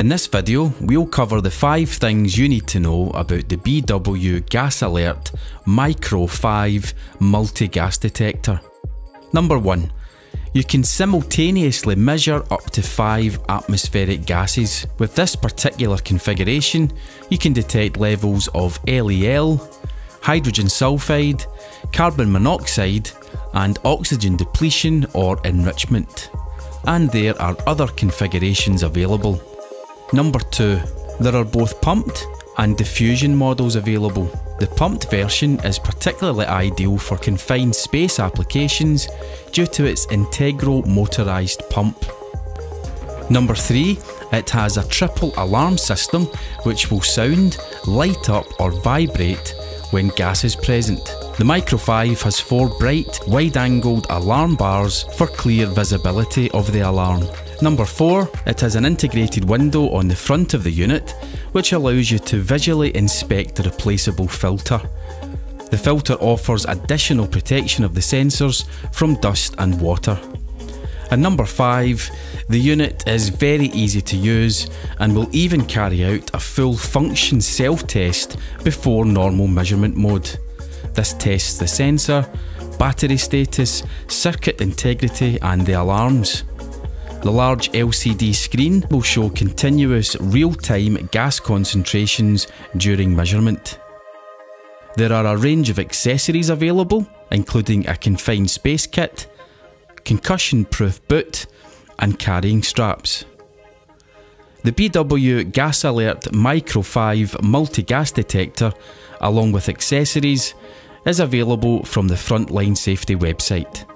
In this video, we'll cover the 5 things you need to know about the BW GasAlert Micro 5 multi-gas detector. Number 1. You can simultaneously measure up to 5 atmospheric gases. With this particular configuration, you can detect levels of LEL, hydrogen sulfide, carbon monoxide, and oxygen depletion or enrichment. And there are other configurations available. Number 2. There are both pumped and diffusion models available. The pumped version is particularly ideal for confined space applications due to its integral motorised pump. Number 3. It has a triple alarm system which will sound, light up or vibrate when gas is present. The Micro 5 has four bright, wide-angled alarm bars for clear visibility of the alarm. Number 4, it has an integrated window on the front of the unit which allows you to visually inspect the replaceable filter. The filter offers additional protection of the sensors from dust and water. And number 5, the unit is very easy to use and will even carry out a full function self-test before normal measurement mode. This tests the sensor, battery status, circuit integrity and the alarms. The large LCD screen will show continuous real-time gas concentrations during measurement. There are a range of accessories available, including a confined space kit, concussion proof boot, and carrying straps. The BW GasAlert Micro 5 multi gas detector, along with accessories, is available from the Frontline Safety website.